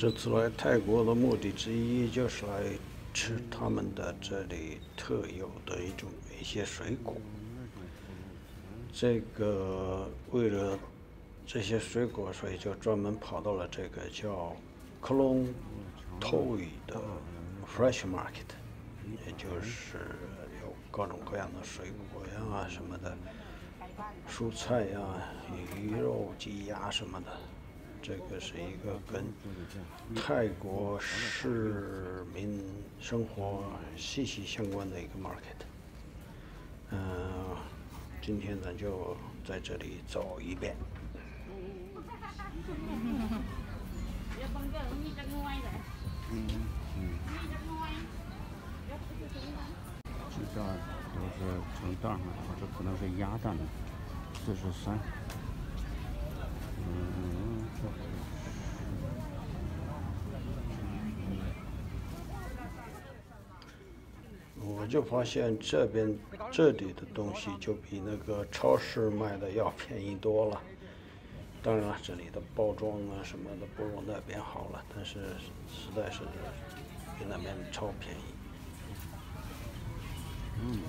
这次来泰国的目的之一就是来吃他们的这里特有的一种一些水果。这个为了这些水果，所以就专门跑到了这个叫克隆托语的 Fresh Market，也就是有各种各样的水果呀什么的，蔬菜呀、鱼肉、鸡鸭什么的。这个是一个跟泰国市民生活息息相关的一个 market。嗯，今天咱就在这里走一遍。嗯。嗯。鸡蛋都是成袋儿，这可能是鸭蛋，四十三。嗯，我就发现这边这里的东西就比那个超市卖的要便宜多了。当然了，这里的包装啊什么的不如那边好了，但是实在是比那边超便宜。嗯。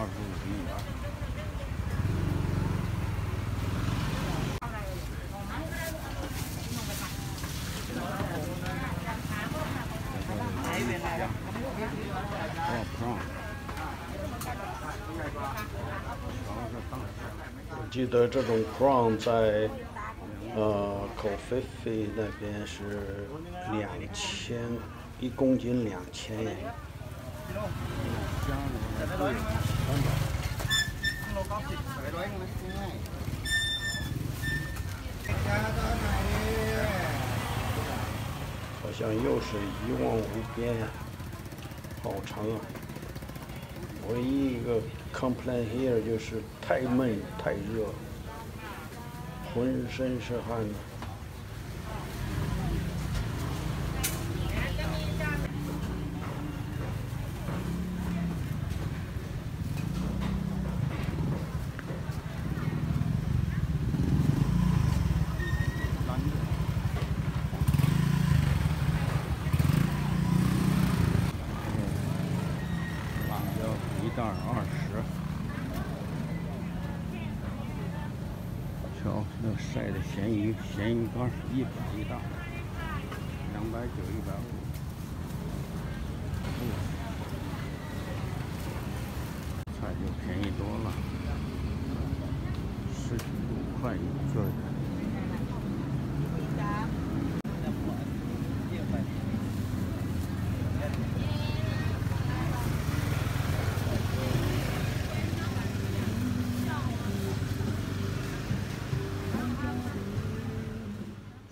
二十五一元。我记得这种 crown 在呃口菲菲那边是两千一公斤两千元。好像又是一望无边，好长啊！唯一一个 complain here 就是太闷太热，浑身是汗二十，瞧那晒的咸鱼，一百一袋，两百九一百五，菜就便宜多了，十五块一个。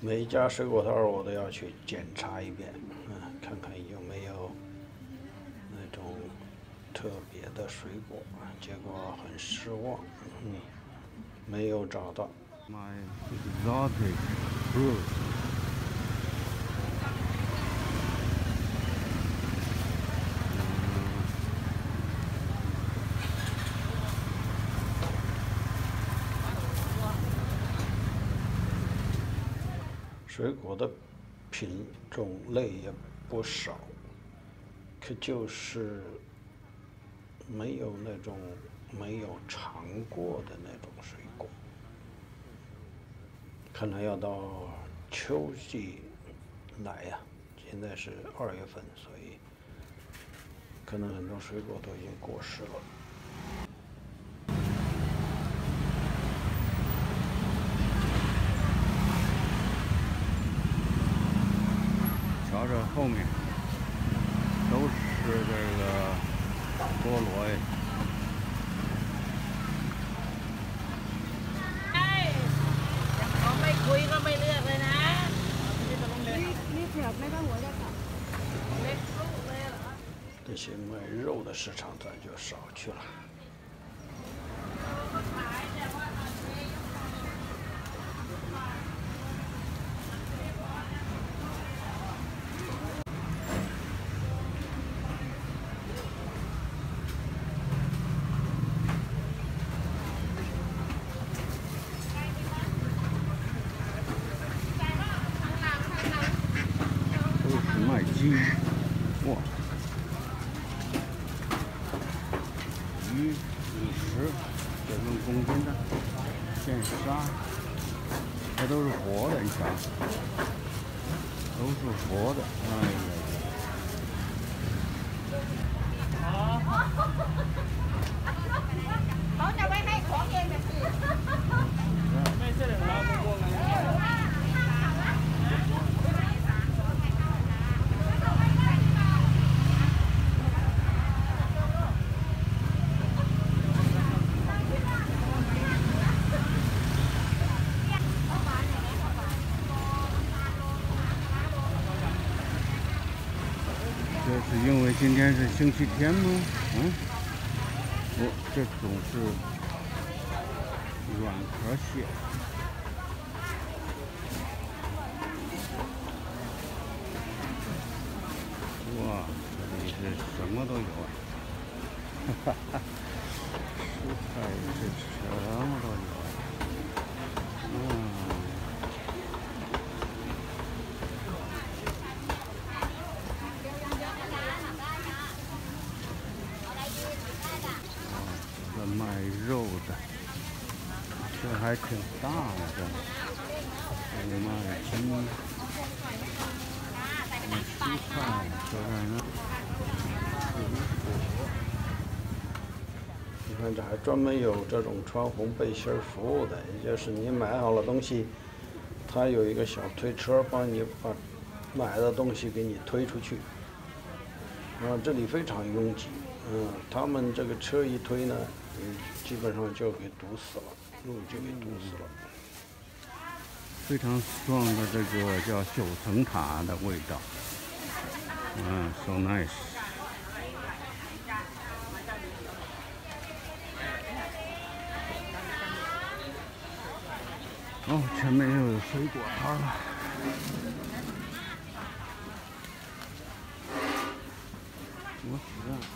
每一家水果摊我都要去检查一遍，嗯，看看有没有那种特别的水果，结果很失望，嗯，没有找到。水果的品种类也不少，可就是没有那种没有尝过的那种水果。可能要到秋季来呀，现在是二月份，所以可能很多水果都已经过时了。这后面都是这个菠萝哎。哎，我没คุยก็ไม่เลือกเลยนะนี่เผือกไม่ต้องหัวจะตัดเล็กลูกเลยเหรอ这些卖肉的市场咱就少去了。 鱼五十，这种公斤的，现杀，这都是活的，你瞧，都是活的，哎呀。这是因为今天是星期天吗？嗯，哦，这种是软壳蟹。哇，这里是什么都有啊！哈哈，蔬菜是什么都有。卖肉的，这还挺大的，这这卖鸡，卖蔬菜，这还呢。你看，这还专门有这种穿红背心服务的，也就是你买好了东西，他有一个小推车帮你把买的东西给你推出去。啊，这里非常拥挤，嗯，他们这个车一推呢。嗯，基本上就给堵死了，路就给堵死了。非常爽的这个叫九层塔的味道，嗯，so nice。哦，前面又有水果摊了。我死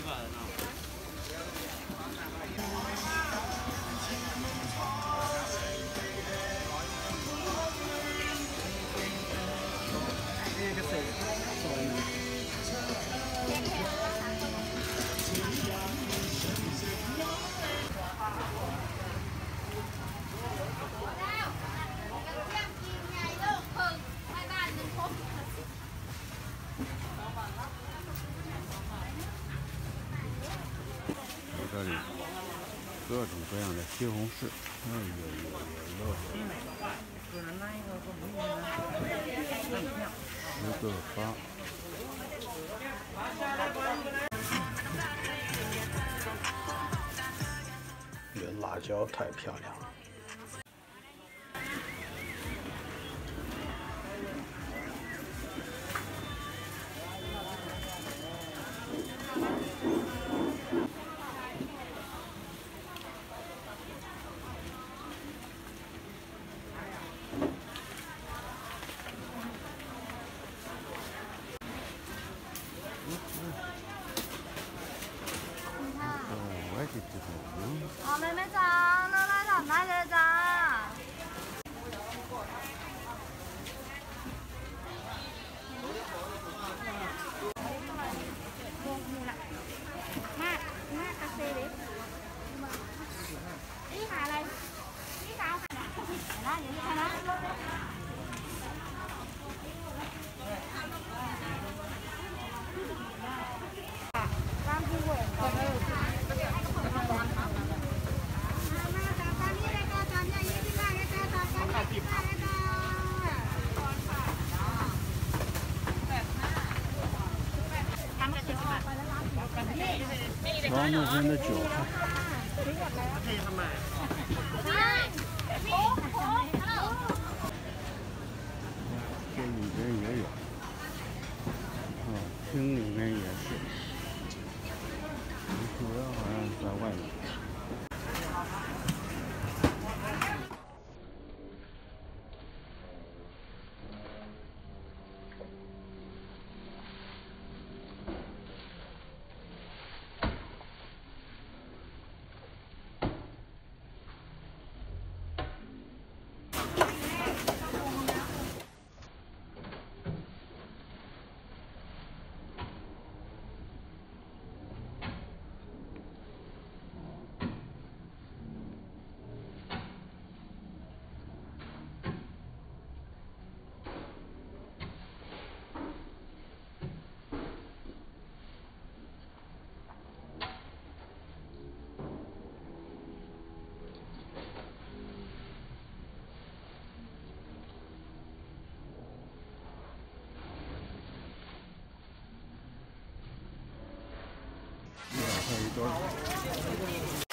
各种各样的西红柿，哎呦呦呦，十个八。这辣椒太漂亮了。 ဖြစ်ဖြစ်ပေါ့နော်။အော်မမေချာနော်လာလာမလေးချာ 双木县的酒 door.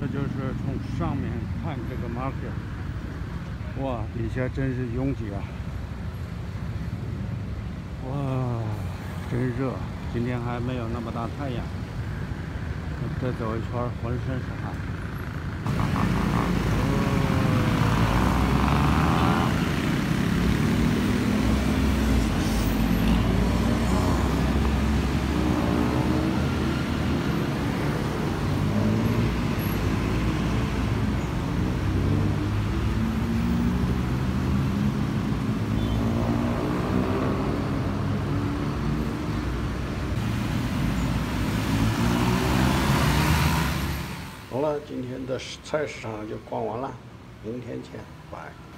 这就是从上面看这个 market，哇，底下真是拥挤啊！哇，真热，今天还没有那么大太阳。再走一圈，浑身是汗。今天的菜市场就逛完了，明天见，拜。